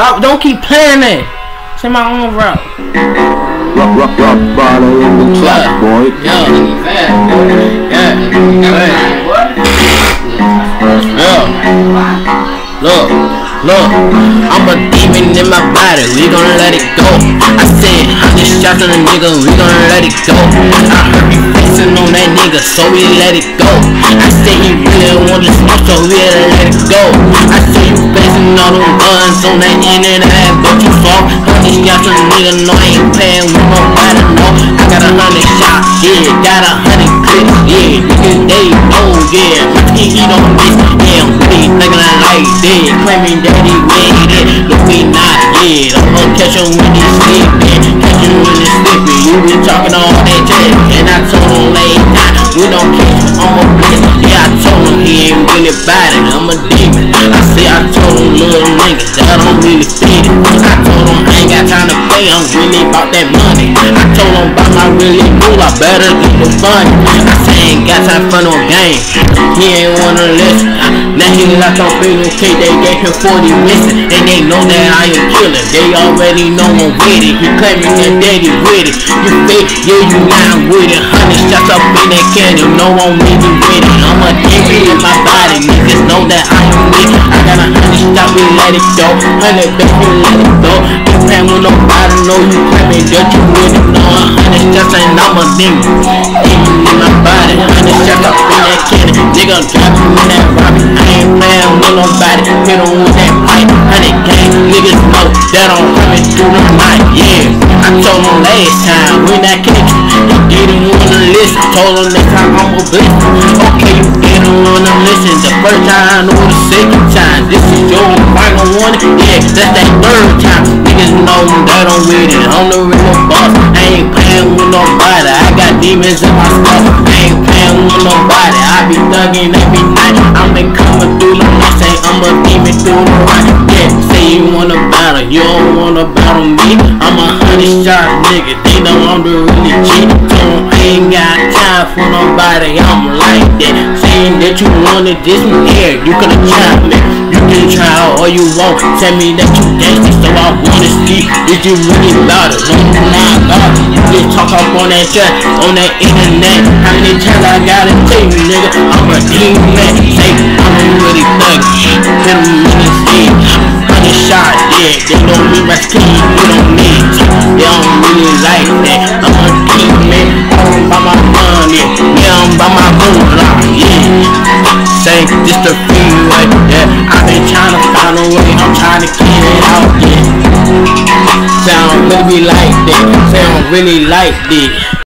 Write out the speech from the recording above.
Don't, don't keep playing that. Say my own route. Rock, rock, rock, bottle in the trap, boy. Yeah. Yeah. Yeah. Look, look, I'm a demon in my body, we gon' let it go. I said, hundred shots on a nigga, we gon' let it go. I heard you flexing on that nigga, so we let it go. I said he really want to smoke, so we let it go. I said you flexing all them guns on that internet, but you hundred shots on a nigga, no I ain't playing with nobody, no. I got a hundred shots, yeah, got a hundred clips, yeah, niggas they know, yeah. He, don't miss, yeah, I'm really thinking I like that, claiming that he with it, look we not yet. I'm catch him when he's sleeping, catch him when he's sleeping. You be talking all that shit, and I told him late night, we don't catch him, I'm. Yeah, I told him he ain't really bad it, I'm a demon. I say I told him little nigga that I don't really fit. I told him I ain't got time to play, I'm really about that money. I told him about my really cool, I better get the money. Ain't got time for no game, he ain't wanna listen. Now he locked on Bingo K, they gave him 40 missing, and they know that I am killer. They already know I'm with it. He claiming that daddy with it. You fake, yeah, you not with it. Hundred shots up in that cannon, no one really with it. I'm a demon in my body, niggas know that I am with it. I got a hundred shots, we let it go. Hundred baby, let it go. You playing with nobody, know you claiming that you with it. No, a hundred shots and I'm a demon. Hit on that pipe. Hundred gang, niggas know that I'm coming through the night, yeah. I told him last time when I catch you, he didn't wanna listen. Told him next time I'm a bless Okay, you didn't wanna listen. The first time or the second time. This is your final one, yeah, that's that third time. Niggas know that I'm with it. I'm the real boss. I ain't playing with nobody. I got demons in my stuff. I ain't playing with nobody. I be thugging every night. Night. Say I'm a demon through the night. Yeah, say you wanna battle, you don't wanna battle me. I'm a hundred shot nigga, they know I'm the really G. Don't ain't got time for nobody, I'm like that. Saying that you wanted this one here, you could've tried me. You can try all you want, tell me that you gangsta, so I wanna see if you really about it. Oh no, you not about it. You just talk up on that chat, on that internet. How many times I gotta tell you, nigga, I'm a demon. Say, I'm a really thug. Yeah, they know me my skin, you don't need. They don't really like that. I'm a demon, I'm by my money, yeah, I'm by my moolah, yeah. Say, this the freeway, yeah. I've been trying to find a way, I'm trying to get it out, yeah. I don't really like that, I don't really like that.